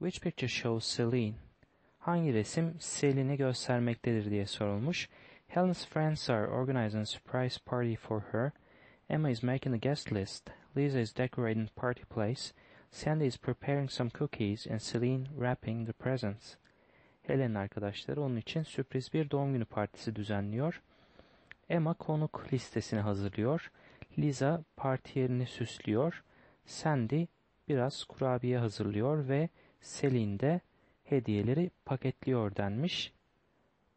Which picture shows Celine? Hangi resim Celine'i göstermektedir diye sorulmuş. Helen's friends are organizing a surprise party for her. Emma is making a guest list. Lisa is decorating party place. Sandy is preparing some cookies and Celine wrapping the presents. Helen'in arkadaşları onun için sürpriz bir doğum günü partisi düzenliyor. Emma konuk listesini hazırlıyor. Lisa parti yerini süslüyor. Sandy biraz kurabiye hazırlıyor ve Celine de hediyeleri paketliyor denmiş.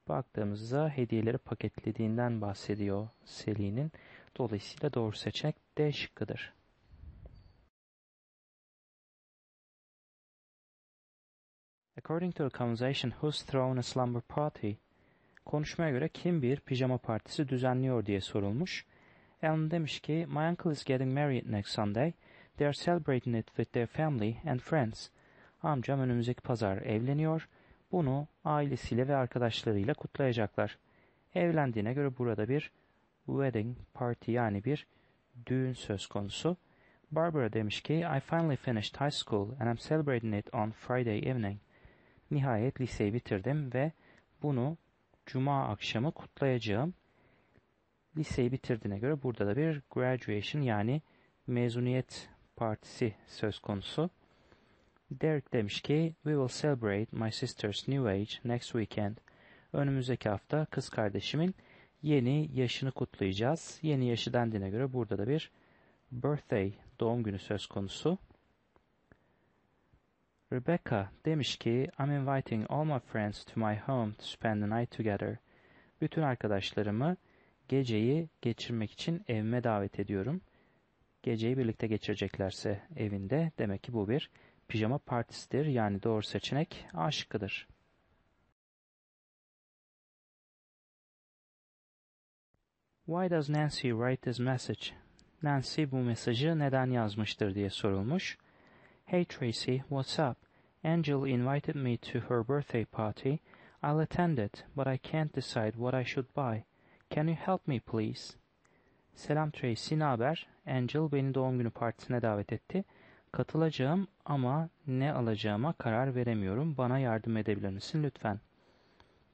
Baktığımızda hediyeleri paketlediğinden bahsediyor Celine'in. Dolayısıyla doğru seçenek D şıkkıdır. According to the conversation, who's thrown a slumber party? Konuşmaya göre kim bir pijama partisi düzenliyor diye sorulmuş. Alan demiş ki, My uncle is getting married next Sunday. They are celebrating it with their family and friends. Amcam önümüzdeki pazar evleniyor. Bunu ailesiyle ve arkadaşlarıyla kutlayacaklar. Evlendiğine göre burada bir wedding party yani bir düğün söz konusu. Barbara demiş ki I finally finished high school and I'm celebrating it on Friday evening. Nihayet liseyi bitirdim ve bunu cuma akşamı kutlayacağım. Liseyi bitirdiğine göre burada da bir graduation yani mezuniyet partisi söz konusu. Derek demiş ki We will celebrate my sister's new age next weekend. Önümüzdeki hafta kız kardeşimin yeni yaşını kutlayacağız. Yeni yaşı dendiğine göre burada da bir birthday doğum günü söz konusu. Rebecca demiş ki I'm inviting all my friends to my home to spend the night together. Bütün arkadaşlarımı geceyi geçirmek için evime davet ediyorum. Geceyi birlikte geçireceklerse evinde demek ki bu bir pijama partisidir. Yani doğru seçenek A şıkkıdır. Why does Nancy write this message? Nancy bu mesajı neden yazmıştır diye sorulmuş. Hey Tracy, what's up? Angel invited me to her birthday party. I'll attend it, but I can't decide what I should buy. Can you help me please? Selam Tracy, ne haber? Angel beni doğum günü partisine davet etti. Katılacağım ama ne alacağıma karar veremiyorum. Bana yardım edebilir misin lütfen?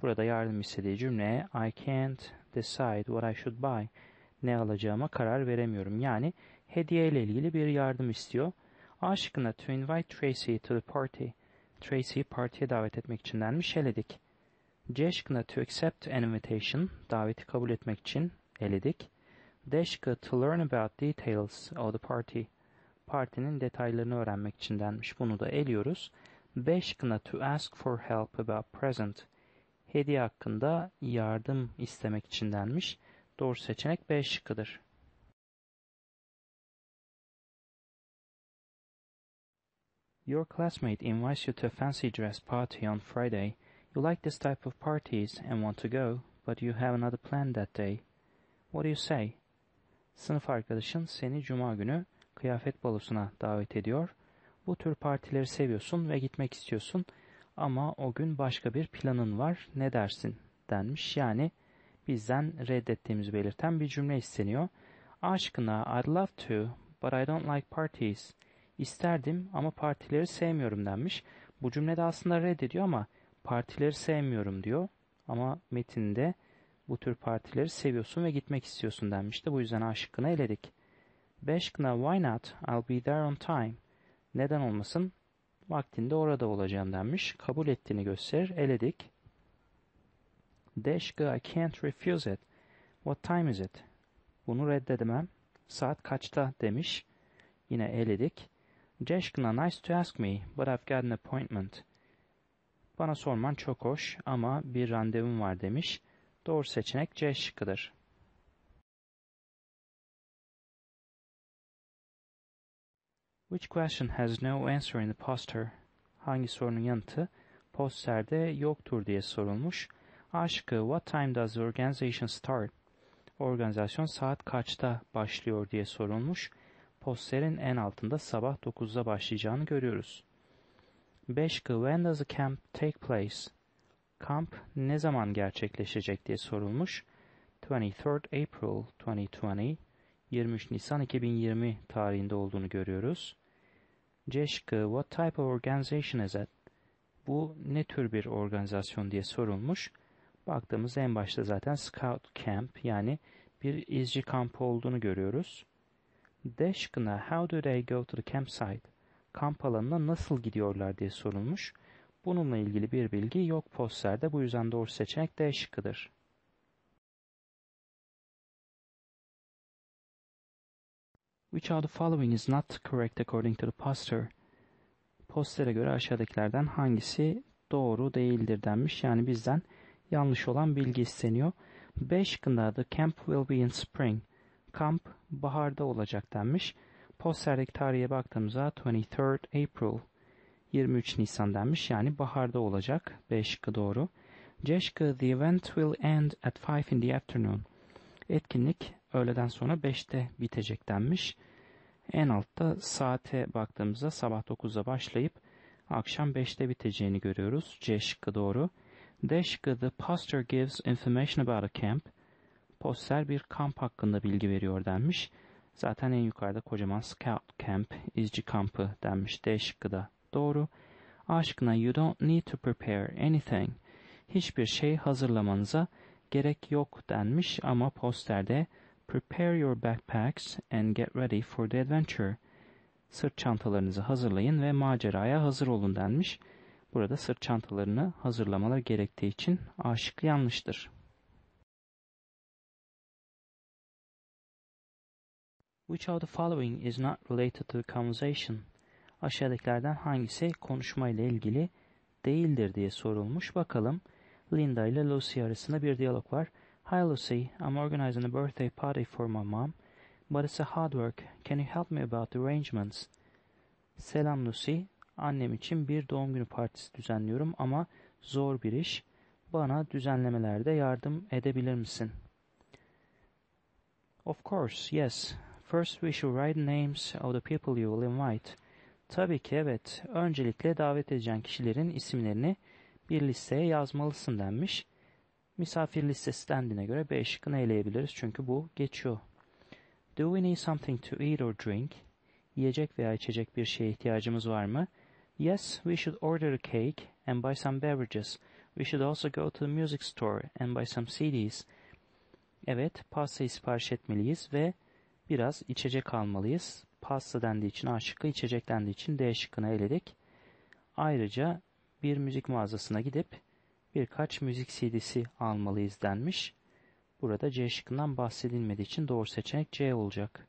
Burada yardım istediği cümleye I can't decide what I should buy. Ne alacağıma karar veremiyorum. Yani hediye ile ilgili bir yardım istiyor. A şıkkında to invite Tracy to the party. Tracy'yi partiye davet etmek için denmiş eledik. C şıkkında to accept an invitation. Daveti kabul etmek için eledik. D şıkkı to learn about details of the party. Partinin detaylarını öğrenmek için denmiş. Bunu da eliyoruz. B şıkkında to ask for help about present. Hediye hakkında yardım istemek için denmiş. Doğru seçenek B şıkkıdır. Your classmate invites you to a fancy dress party on Friday. You like this type of parties and want to go, but you have another plan that day. What do you say? Sınıf arkadaşın seni cuma günü kıyafet balosuna davet ediyor. Bu tür partileri seviyorsun ve gitmek istiyorsun ama o gün başka bir planın var. Ne dersin? denmiş. Yani bizden reddettiğimizi belirten bir cümle isteniyor. Aşkına I'd love to but I don't like parties. İsterdim ama partileri sevmiyorum denmiş. Bu cümlede aslında reddediyor ama partileri sevmiyorum diyor. Ama metinde bu tür partileri seviyorsun ve gitmek istiyorsun denmişti. Bu yüzden A şıkkını eledik. B şıkkına why not? I'll be there on time. Neden olmasın? Vaktinde orada olacağım denmiş. Kabul ettiğini gösterir. Eledik. D şıkkı I can't refuse it. What time is it? Bunu reddedemem. Saat kaçta demiş. Yine eledik. Şıkkına nice to ask me but I've got an appointment. Bana sorman çok hoş ama bir randevum var demiş. Doğru seçenek C şıkkıdır. Which question has no answer in the poster? Hangi sorunun yanıtı posterde yoktur diye sorulmuş. A şıkkı What time does the organization start? Organizasyon saat kaçta başlıyor diye sorulmuş. Posterin en altında sabah 9'da başlayacağını görüyoruz. B şıkkı When does the camp take place? Kamp ne zaman gerçekleşecek diye sorulmuş. 23 April 2020 23 Nisan 2020 tarihinde olduğunu görüyoruz. C şıkkı What type of organization is it? bu ne tür bir organizasyon diye sorulmuş. Baktığımızda en başta zaten Scout Camp yani bir izci kampı olduğunu görüyoruz. D şıkkına How do they go to the campsite? Kamp alanına nasıl gidiyorlar diye sorulmuş. Bununla ilgili bir bilgi yok posterde bu yüzden doğru seçenek D şıkkıdır. Which of the following is not correct according to the poster? Postere göre aşağıdakilerden hangisi doğru değildir denmiş. Yani bizden yanlış olan bilgi isteniyor. B şıkkında the camp will be in spring. Kamp baharda olacak denmiş. Posterdeki tarihe baktığımızda 23 April 23 Nisan denmiş. Yani baharda olacak. B şıkkı doğru. C şıkkı the event will end at 5 in the afternoon. Etkinlik öğleden sonra 5'te bitecek denmiş. En altta saate baktığımızda sabah 9'da başlayıp akşam 5'te biteceğini görüyoruz. C şıkkı doğru. D şıkkı the poster gives information about a camp. Poster bir kamp hakkında bilgi veriyor denmiş. Zaten en yukarıda kocaman scout camp, izci kampı denmiş. D şıkkı da doğru. A şıkkına you don't need to prepare anything. Hiçbir şey hazırlamanıza gerek yok denmiş ama posterde prepare your backpacks and get ready for the adventure. Sırt çantalarınızı hazırlayın ve maceraya hazır olun denmiş. Burada sırt çantalarını hazırlamaları gerektiği için aşık yanlıştır. Which of the following is not related to the conversation? Aşağıdakilerden hangisi konuşma ile ilgili değildir diye sorulmuş. Bakalım. Linda ile Lucy arasında bir diyalog var. Hi Lucy, I'm organizing a birthday party for my mom, but it's a hard work. Can you help me about the arrangements? Selam Lucy, annem için bir doğum günü partisi düzenliyorum ama zor bir iş. Bana düzenlemelerde yardım edebilir misin? Of course, yes. First we should write names of the people you will invite. Tabii ki evet. Öncelikle davet edeceğin kişilerin isimlerini bir listeye yazmalısın denmiş. Misafir listesi dendiğine göre B şıkkını eleyebiliriz çünkü bu geçiyor. Do we need something to eat or drink? Yiyecek veya içecek bir şeye ihtiyacımız var mı? Yes, we should order a cake and buy some beverages. We should also go to the music store and buy some CDs. Evet, pastayı sipariş etmeliyiz ve biraz içecek almalıyız. Pasta dendiği için A şıkkı, içecek dendiği için D şıkkını eledik. Ayrıca bir müzik mağazasına gidip birkaç müzik CD'si almalıyız denmiş. Burada C şıkkından bahsedilmediği için doğru seçenek C olacak.